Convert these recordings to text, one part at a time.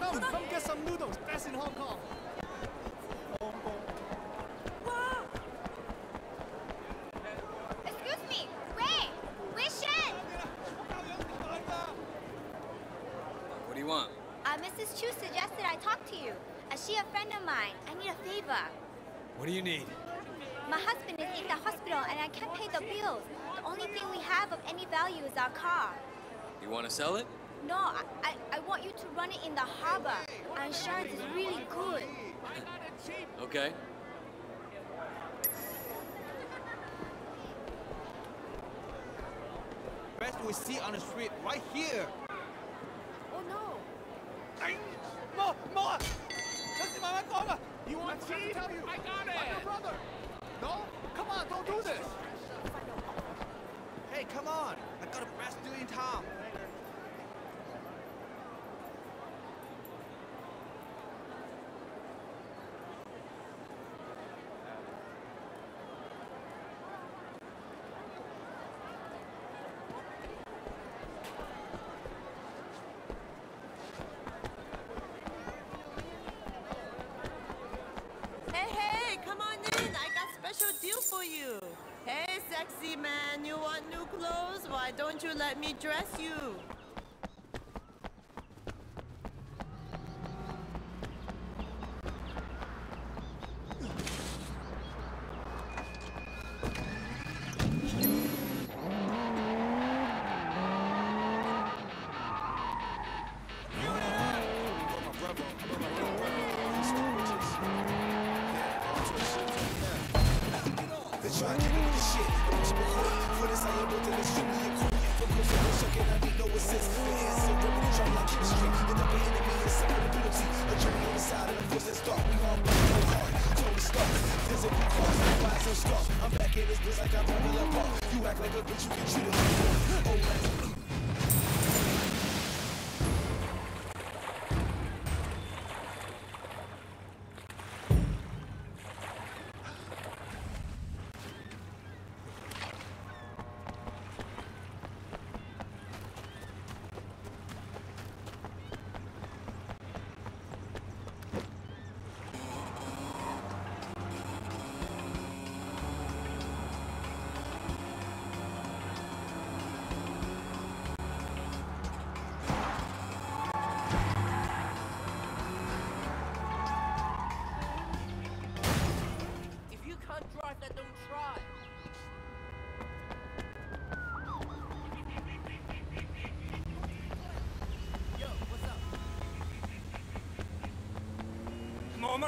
，Come come get some noodles. Best in Hong Kong. 哇！Excuse me, Ray, Wei Shen. What do you want? Uh, Mrs. Chu suggested I talk to you. Uh, she a friend of mine. I need a favor. What do you need? My husband is in the hospital and I can't pay the bills. The only thing we have of any value is our car. You want to sell it? No, I, I, I want you to run it in the harbor. Our insurance is really good. okay. Best we see on the street, right here. Oh no. I, more, more! Just my corner. You want to tell you? I got it. I'm your brother. No, come on, don't do this. Hey, come on. I got a best deal in town. You. Hey, sexy man, you want new clothes? Why don't you let me dress you? Just before. This, built in extremely equipped. For close to second, I need no assist. Hands so dirty, they try like chemistry. End up an enemy inside of ability. A journey on the side of the force that's dark. We all burn so hard. Tony Stark. Physical cost. Vibes so scarf. I'm back in this bitch like I'm Pamela Park. You act like a bitch, you get treated like a Oh, man.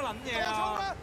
乜撚嘢我衝啊？